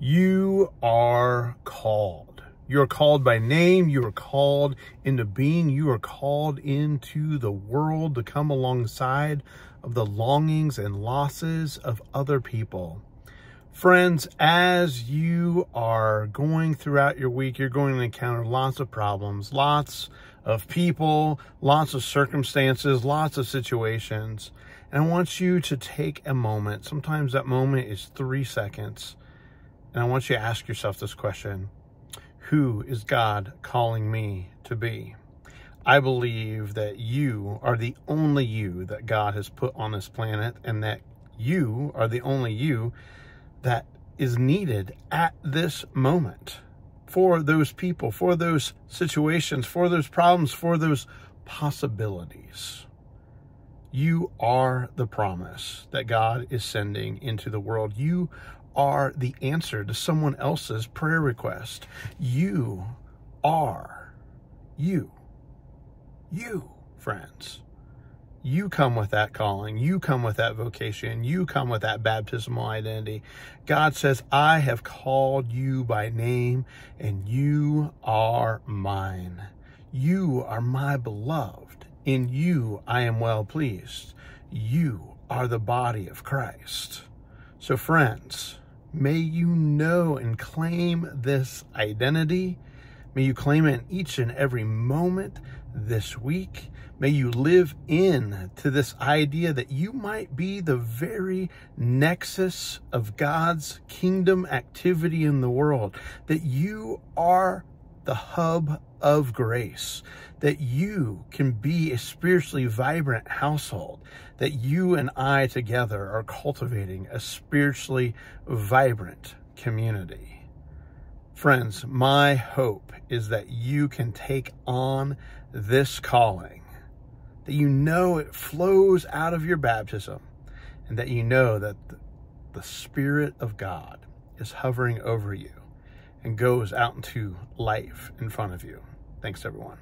You are called. You are called by name. You are called into being. You are called into the world to come alongside of the longings and losses of other people. Friends, as you are going throughout your week, you're going to encounter lots of problems, lots of people, lots of circumstances, lots of situations. And I want you to take a moment. Sometimes that moment is three seconds. And I want you to ask yourself this question Who is God calling me to be? I believe that you are the only you that God has put on this planet, and that you are the only you that is needed at this moment for those people, for those situations, for those problems, for those possibilities. You are the promise that God is sending into the world. You are the answer to someone else's prayer request. You are you. You, friends. You come with that calling. You come with that vocation. You come with that baptismal identity. God says, I have called you by name and you are mine. You are my beloved. In you I am well pleased. You are the body of Christ. So, friends, may you know and claim this identity. May you claim it in each and every moment this week. May you live in to this idea that you might be the very nexus of God's kingdom activity in the world, that you are the hub of grace, that you can be a spiritually vibrant household, that you and I together are cultivating a spiritually vibrant community. Friends, my hope is that you can take on this calling, that you know it flows out of your baptism, and that you know that the Spirit of God is hovering over you and goes out into life in front of you. Thanks, everyone.